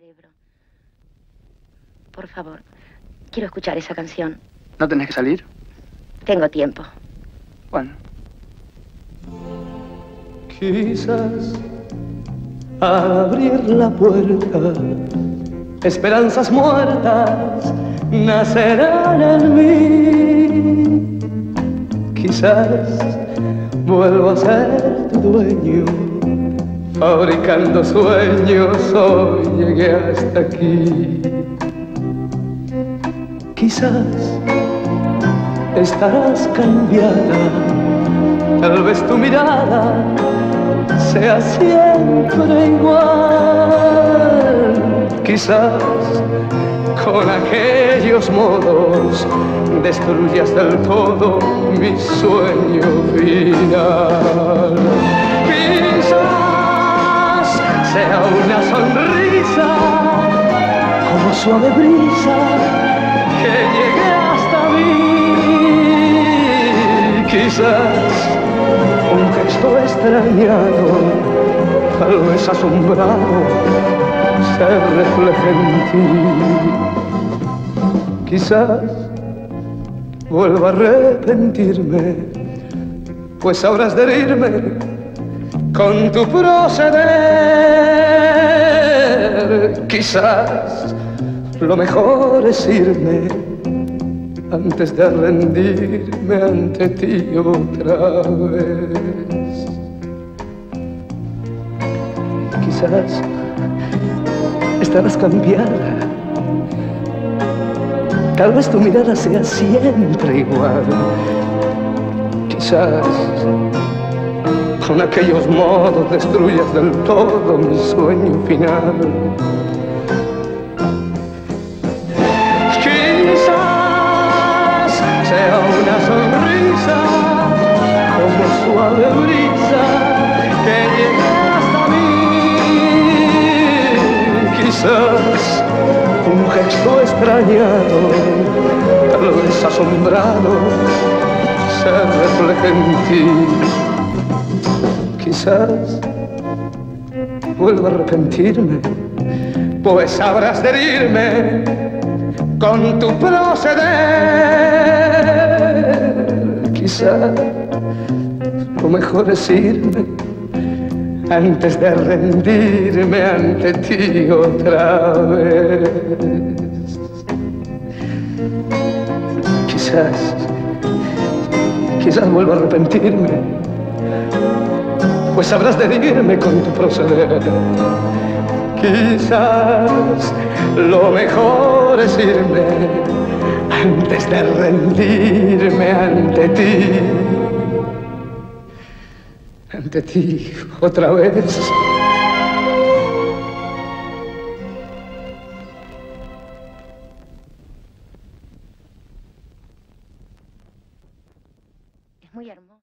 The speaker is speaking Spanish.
cerebro. Por favor, quiero escuchar esa canción. ¿No tenés que salir? Tengo tiempo. Bueno. Quizás al abrir la puerta, esperanzas muertas nacerán en mí. Quizás vuelva a ser tu dueño, fabricando sueños, hoy llegué hasta aquí. Quizás estarás cambiada, tal vez tu mirada sea siempre igual. Quizás con aquellos modos destruyas del todo mi sueño final. Sea una sonrisa como suave brisa que llegue hasta mí. Quizás un gesto extrañado, tal vez asombrado, se refleje en ti. Quizás vuelva a arrepentirme, pues sabrás de herirme con tu proceder. Quizás lo mejor es irme antes de rendirme ante ti otra vez. Quizás estarás cambiada. Tal vez tu mirada sea siempre igual. Quizás con aquellos modos destruyas del todo mi sueño final. Quizás sea una sonrisa como suave brisa que llegue hasta mí. Quizás un gesto extrañado, tal vez asombrado, se refleje en ti. Quizás vuelva a arrepentirme, pues sabrás herirme con tu proceder. Quizás lo mejor es irme antes de rendirme ante ti otra vez. Quizás, quizás vuelva a arrepentirme, pues sabrás herirme con tu proceder. Quizás lo mejor es irme antes de rendirme ante ti. Ante ti otra vez. Es muy hermoso.